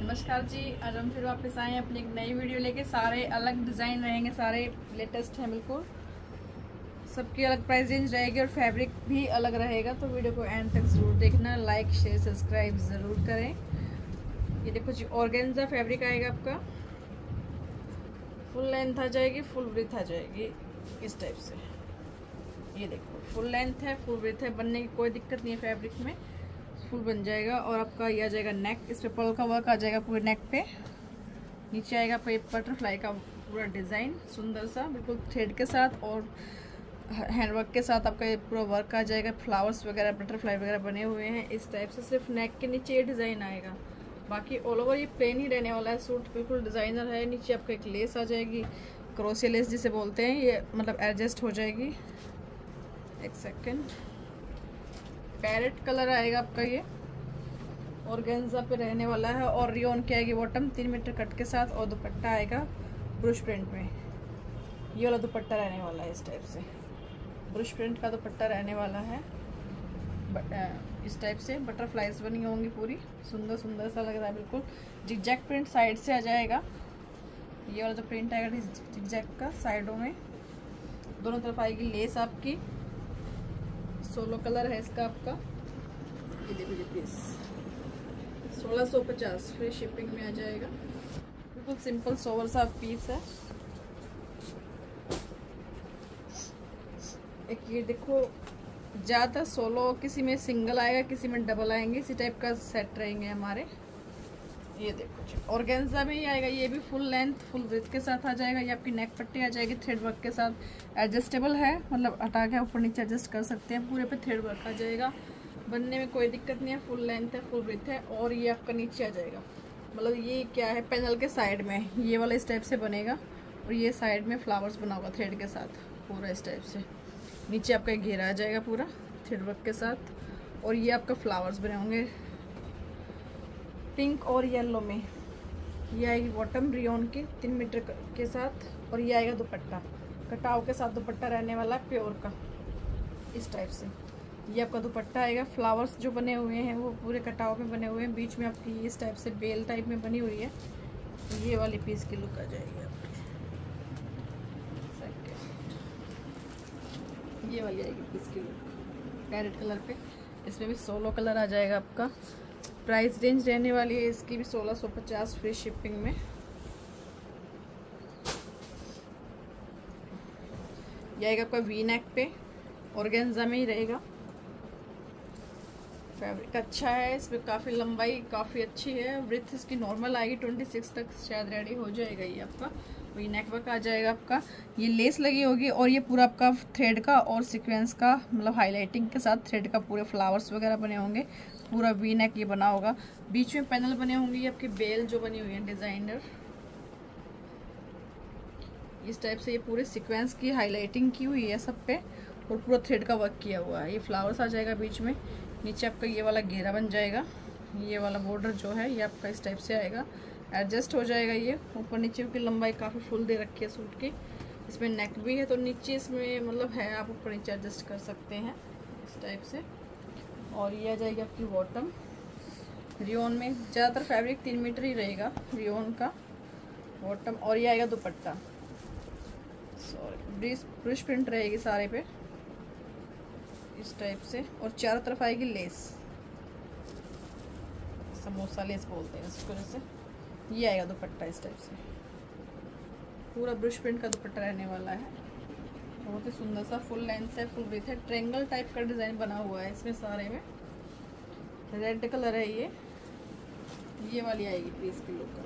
नमस्कार जी, आज हम फिर वापस आए हैं अपनी एक नई वीडियो लेके। सारे अलग डिज़ाइन रहेंगे, सारे लेटेस्ट हैं बिल्कुल। सबकी अलग प्राइस रेंज रहेगी और फैब्रिक भी अलग रहेगा तो वीडियो को एंड तक ज़रूर देखना। लाइक शेयर सब्सक्राइब ज़रूर करें। ये देखो जी ऑर्गेन्जा फैब्रिक आएगा आपका। फुल लेंथ आ जाएगी फुल ब्रिथ आ जाएगी इस टाइप से। ये देखो फुल लेंथ है फुल ब्रिथ है, बनने की कोई दिक्कत नहीं है फैब्रिक में। फुल बन जाएगा और आपका ये आ जाएगा नेक इस पर पल का वर्क आ जाएगा पूरे नेक पे। नीचे आएगा पे बटरफ्लाई का पूरा डिज़ाइन सुंदर सा, बिल्कुल थ्रेड के साथ और हैंडवर्क के साथ आपका ये पूरा वर्क आ जाएगा। फ्लावर्स वगैरह बटरफ्लाई वगैरह बने हुए हैं। इस टाइप से सिर्फ़ नेक के नीचे ये डिज़ाइन आएगा। बाकी ऑल ओवर ये प्लेन ही रहने वाला है। सूट बिल्कुल डिज़ाइनर है। नीचे आपका एक लेस आ जाएगी। क्रोसिया लेस जिसे बोलते हैं, ये मतलब एडजस्ट हो जाएगी। एक सेकेंड पैरेट कलर आएगा आपका ये। और गेंजा पे रहने वाला है और रियोन की आएगी बॉटम, तीन मीटर कट के साथ और दुपट्टा आएगा ब्रश प्रिंट में। ये वाला दुपट्टा रहने वाला है इस टाइप से। ब्रश प्रिंट का दुपट्टा रहने वाला है। बट इस टाइप से। बटरफ्लाइज बनी होंगी पूरी। सुंदर सुंदर सा लग रहा है बिल्कुल। जिगजैक प्रिंट साइड से आ जाएगा। ये वाला जो प्रिंट आएगा जिगजैक का साइडों में। दोनों तरफ़ आएगी लेस आपकी। सोलो कलर है इसका आपका। ये देखिए पीस सोलह सौ पचास फ्री शिपिंग में आ जाएगा। बिल्कुल सिंपल सोवर सा पीस है। एक ये देखो ज़्यादातर सोलो किसी में सिंगल आएगा, किसी में डबल आएँगे, इसी टाइप का सेट रहेंगे हमारे। ये देखो और गेंजा में ही आएगा, ये भी फुल लेंथ फुल ब्रिथ के साथ आ जाएगा, ये आपकी नेक पट्टी आ जाएगी थ्रेड वर्क के साथ एडजस्टेबल है मतलब हटा के ऊपर नीचे एडजस्ट कर सकते हैं, पूरे पे थ्रेड वर्क आ जाएगा। बनने में कोई दिक्कत नहीं है फुल लेंथ है फुल ब्रिथ है, और ये आपका नीचे आ जाएगा। मतलब ये क्या है पैनल के साइड में, ये वाला इस टाइप से बनेगा, और ये साइड में फ्लावर्स बना होगा थ्रेड के साथ, पूरा इस टाइप से। नीचे आपका घेरा आ जाएगा पूरा थ्रेड वर्क के साथ, और ये आपका फ्लावर्स बने होंगे पिंक और येलो में। ये आएगी बॉटम रियोन की, तीन मीटर के साथ, और ये आएगा दुपट्टा। कटाव के साथ दुपट्टा रहने वाला है प्योर का, इस टाइप से। ये आपका दुपट्टा आएगा। फ्लावर्स जो बने हुए हैं, वो पूरे कटाव में बने हुए हैं। बीच में आपकी इस टाइप से बेल टाइप में बनी हुई है। ये वाली पीस की लुक आ जाएगी आपकी। ये वाली आएगी पीस की लुक पैरेट कलर पे। इसमें भी सोलो कलर आ जाएगा आपका। प्राइस रेंज रहने वाली है इसकी भी 1650 फ्री शिपिंग में। यह आएगा आपका वी नेक पे ऑर्गेन्जा में ही रहेगा। फैब्रिक अच्छा है, इसमें काफ़ी लंबाई काफ़ी अच्छी है। ब्रिथ इसकी नॉर्मल आएगी 26 तक शायद रेडी हो जाएगा ये आपका। वही नेकवर्क आ जाएगा आपका। ये लेस लगी होगी और ये पूरा आपका थ्रेड का और सीक्वेंस का मतलब हाईलाइटिंग के साथ थ्रेड का पूरे फ्लावर्स वगैरह बने होंगे। पूरा वी नेक ये बना होगा। बीच में पैनल बने होंगे ये आपकी बेल जो बनी हुई है, डिज़ाइनर। इस टाइप से ये पूरे सीक्वेंस की हाईलाइटिंग की हुई है सब पे और पूरा थ्रेड का वर्क किया हुआ है। ये फ्लावर्स आ जाएगा बीच में। नीचे आपका ये वाला घेरा बन जाएगा। ये वाला बॉर्डर जो है, ये आपका इस टाइप से आएगा। एडजस्ट हो जाएगा ये। ऊपर नीचे की लंबाई काफ़ी फुल दे रखी है सूट की। इसमें नेक भी है तो नीचे इसमें मतलब है, आप ऊपर नीचे एडजस्ट कर सकते हैं इस टाइप से। और ये आ जाएगी आपकी बॉटम रियोन में ज़्यादातर फैब्रिक तीन मीटर ही रहेगा रियोन का बॉटम और ये आएगा दुपट्टा. सॉरी ब्रिज ब्रिश प्रिंट रहेगी सारे पे. इस टाइप से, और चारों तरफ़ आएगी लेस समोसा लेस बोलते हैं इसको जैसे ये आएगा दुपट्टा इस टाइप से. पूरा ब्रश प्रिंट का दुपट्टा रहने वाला है. बहुत ही सुंदर सा फुल लेंथ है फुल ब्रीथ है। ट्रेंगल टाइप का डिज़ाइन बना हुआ है इसमें सारे में। रेड कलर है ये। ये वाली आएगी पीस की। लुक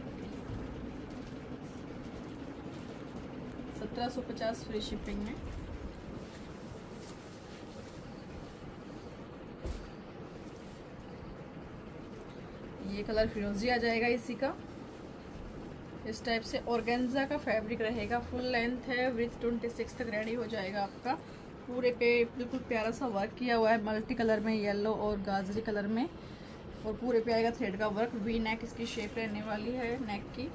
सत्रह सौ पचास फ्री शिपिंग में। ये कलर फिरोजी आ जाएगा इसी का। इस टाइप से ऑर्गेन्जा का फैब्रिक रहेगा फुल लेंथ है विथ ट्वेंटी सिक्स तक रेडी हो जाएगा आपका। पूरे पे बिल्कुल प्यारा सा वर्क किया हुआ है मल्टी कलर में येलो और गाजरी कलर में। और पूरे पे आएगा थ्रेड का वर्क वी नेक इसकी शेप रहने वाली है नेक की।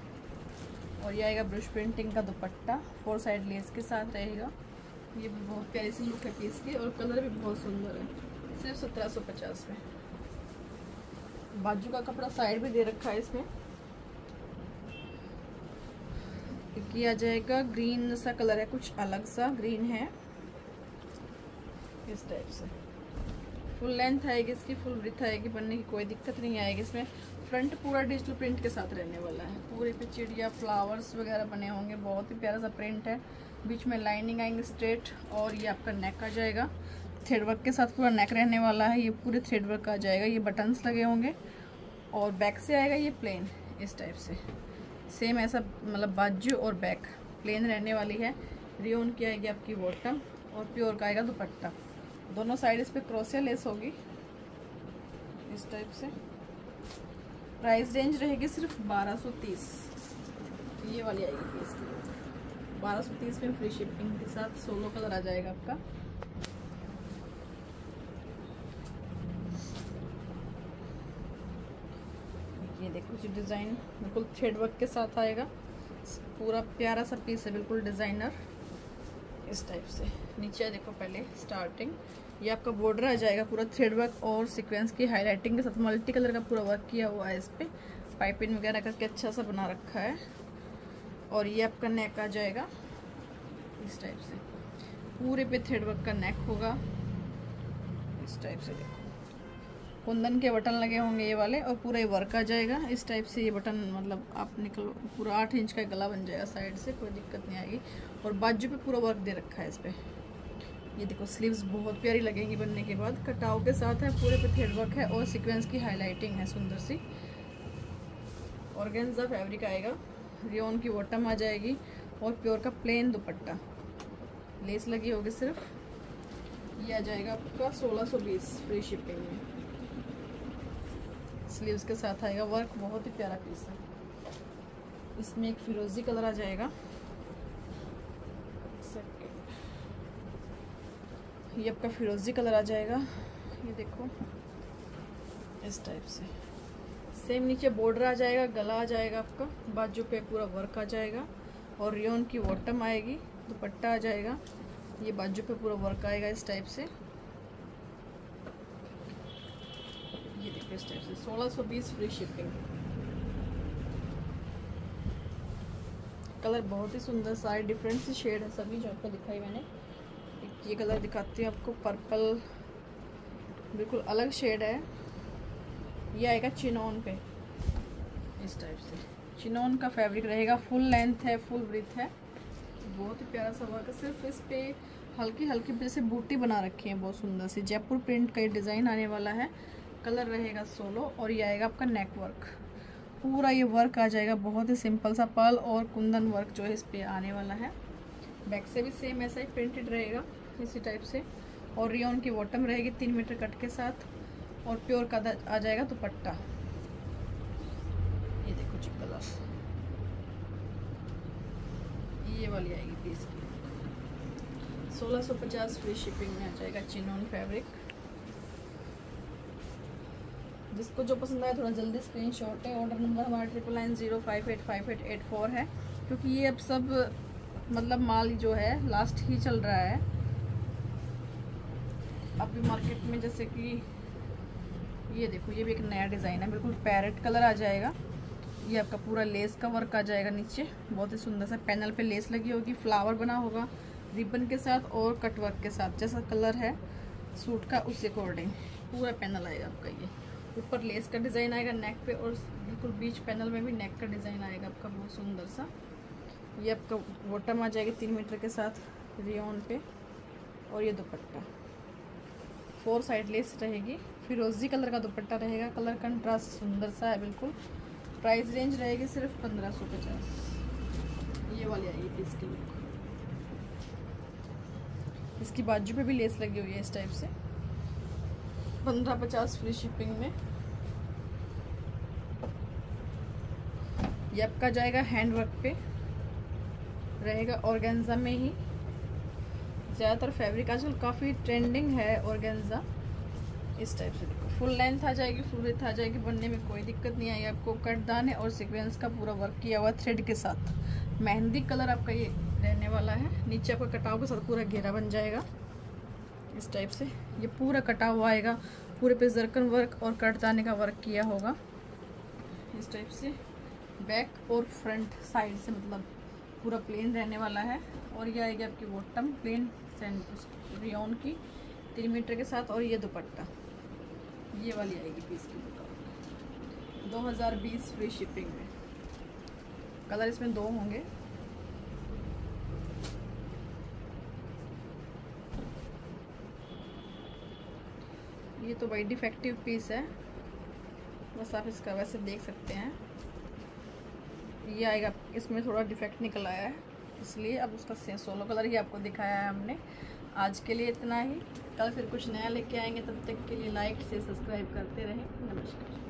और ये आएगा ब्रश प्रिंटिंग का दुपट्टा फोर साइड लेस के साथ रहेगा। ये भी बहुत प्यारी सी लुक है पीस की, और कलर भी बहुत सुंदर है। सिर्फ़ सत्रह सौ पचास में। बाजू का कपड़ा साइड भी दे रखा है इसमें। आ जाएगा। ग्रीन सा कलर है, कुछ अलग सा ग्रीन है। इस टाइप से। फुल लेंथ आएगी इसकी फुल ब्रिथ आएगी, बनने की कोई दिक्कत नहीं आएगी इसमें। फ्रंट पूरा डिजिटल प्रिंट के साथ रहने वाला है। पूरे पे चिड़िया फ्लावर्स वगैरह बने होंगे। बहुत ही प्यारा सा प्रिंट है। बीच में लाइनिंग आएँगे स्ट्रेट और ये आपका नेक आ जाएगा। थ्रेड वर्क के साथ पूरा नेक रहने वाला है। ये पूरे थ्रेड वर्क आ जाएगा। ये बटन्स लगे होंगे। और बैक से आएगा ये प्लेन इस टाइप से। सेम ऐसा मतलब बाजू और बैक। प्लेन रहने वाली है। रियोन की आएगी आपकी बॉटम और प्योर का आएगा दुपट्टा। दोनों साइड इस पर क्रोसिया लेस होगी। इस टाइप से। प्राइस रेंज रहेगी सिर्फ़ 1230 ये वाली आएगी इसकी। 1230 में फ्री शिपिंग के साथ सोलो कलर आ जाएगा आपका ये देखो जी डिज़ाइन बिल्कुल थ्रेड वर्क के साथ आएगा। पूरा प्यारा सा पीस है, बिल्कुल डिज़ाइनर। इस टाइप से। नीचे देखो पहले स्टार्टिंग ये आपका बॉर्डर आ जाएगा पूरा थ्रेड वर्क और सीक्वेंस की हाईलाइटिंग के साथ। मल्टी कलर का पूरा वर्क किया हुआ है इस पर पाइपिंग वगैरह करके अच्छा सा बना रखा है। और ये आपका नेक आ जाएगा। इस टाइप से। पूरे पे थ्रेड वर्क का नेक होगा। इस टाइप से देखो। कुंदन के बटन लगे होंगे ये वाले और पूरा ये वर्क आ जाएगा। इस टाइप से ये बटन मतलब आप निकल, पूरा आठ इंच का गला बन जाएगा साइड से, कोई दिक्कत नहीं आएगी। और बाजू पे पूरा वर्क दे रखा है इस पर ये देखो स्लीव्स बहुत प्यारी लगेंगी बनने के बाद। कटाव के साथ है, पूरे पे थ्रेड वर्क है और सीक्वेंस की हाईलाइटिंग है सुंदर सी। ऑर्गेन्जा फैब्रिक आएगा। रियोन की बॉटम आ जाएगी और प्योर का प्लेन दुपट्टा। लेस लगी होगी सिर्फ़। ये आ जाएगा आपका 1620 फ्री शिपिंग में। स्लीव्स के साथ आएगा। वर्क बहुत ही प्यारा पीस है। इसमें एक फिरोजी कलर आ जाएगा। ये आपका फिरोजी कलर आ जाएगा। ये देखो, इस टाइप से। सेम नीचे बॉर्डर आ जाएगा, गला आ जाएगा आपका। बाजू पे पूरा वर्क आ जाएगा। और रियोन की बॉटम आएगी, दुपट्टा आ जाएगा। ये बाजू पे पूरा वर्क आएगा इस टाइप से। इस टाइप से सोलह सौ बीस फ्री शिपिंग कलर बहुत ही सुंदर सारे डिफरेंट सी शेड है, सभी जो आपको दिखाई मैंने। ये कलर दिखाती हूँ आपको पर्पल बिल्कुल अलग शेड है। ये आएगा चिनोन पे। इस टाइप से। चिनोन का फैब्रिक रहेगा फुल लेंथ है फुल ब्रिथ है। बहुत ही प्यारा सा वर्क है। सिर्फ़ इस पे हल्की हल्की जैसे बूटी बना रखी है, बहुत सुंदर सी। जयपुर प्रिंट का ये डिज़ाइन आने वाला है। कलर रहेगा सोलो और ये आएगा आपका नेक वर्क पूरा ये वर्क आ जाएगा, बहुत ही सिंपल सा पर्ल और कुंदन वर्क जो है इस पर आने वाला है। बैक से भी सेम ऐसा ही प्रिंटेड रहेगा, इसी टाइप से। और रियोन की बॉटम रहेगी तीन मीटर कट के साथ और प्योर का आ जाएगा दुपट्टा। ये देखो जी कलर ये वाली आएगी पीस की। 1650 फ्री शिपिंग में आ जाएगा चिनोन फैब्रिक जिसको जो पसंद आए थोड़ा जल्दी स्क्रीन शॉट है। ऑर्डर नंबर हमारा triple nine zero five eight five eight eight four है। क्योंकि ये अब सब मतलब माल जो है लास्ट ही चल रहा है। अभी मार्केट में जैसे कि ये देखो, ये भी एक नया डिज़ाइन है। बिल्कुल पैरेट कलर आ जाएगा। ये आपका पूरा लेस का वर्क आ जाएगा नीचे। बहुत ही सुंदर सा पैनल पे लेस लगी होगी। फ्लावर बना होगा रिबन के साथ और कट वर्क के साथ। जैसा कलर है सूट का, उस अकॉर्डिंग पूरा पैनल आएगा आपका ये। ऊपर लेस का डिज़ाइन आएगा नेक पे और बिल्कुल बीच पैनल में भी नेक का डिज़ाइन आएगा आपका बहुत सुंदर सा। ये आपका बॉटम आ जाएगी तीन मीटर के साथ रियोन पे और ये दुपट्टा। फोर साइड लेस रहेगी। फिरोजी कलर का दुपट्टा रहेगा। कलर कंट्रास्ट सुंदर सा है बिल्कुल। प्राइस रेंज रहेगी सिर्फ़ पंद्रह सौ पचास। ये वाली आएगी इसकी लुक इसकी बाजू पे भी लेस लगी हुई है इस टाइप से। पंद्रह पचास फ्री शिपिंग में। ये आपका जाएगा हैंड वर्क पे। रहेगा ऑर्गेन्जा में ही। ज़्यादातर फैब्रिक आजकल काफ़ी ट्रेंडिंग है ऑर्गेन्जा इस टाइप से देखो। फुल लेंथ आ जाएगी फुल लेंथ आ जाएगी, बनने में कोई दिक्कत नहीं आएगी आपको कट दाने और सीक्वेंस का पूरा वर्क किया हुआ थ्रेड के साथ। मेहंदी कलर आपका ये रहने वाला है। नीचे आपका कटाव के साथ पूरा घेरा बन जाएगा। इस टाइप से। ये पूरा कटा हुआ आएगा, पूरे पे जरकन वर्क और कटदाने का वर्क किया होगा। इस टाइप से बैक और फ्रंट साइड से मतलब पूरा प्लेन रहने वाला है। और ये आएगी आपकी बॉटम प्लेन रियोन की तीन मीटर के साथ और ये दुपट्टा। ये वाली आएगी पीस की दुकान 2020 फ्री शिपिंग में। कलर इसमें दो होंगे। ये तो भाई डिफेक्टिव पीस है। बस आप इसका वैसे देख सकते हैं। ये आएगा, इसमें थोड़ा डिफेक्ट निकल आया है, इसलिए अब उसका सोलो कलर ही आपको दिखाया है हमने। आज के लिए इतना ही। कल फिर कुछ नया लेके आएँगे, तब तक के लिए लाइक से सब्सक्राइब करते रहें। नमस्कार।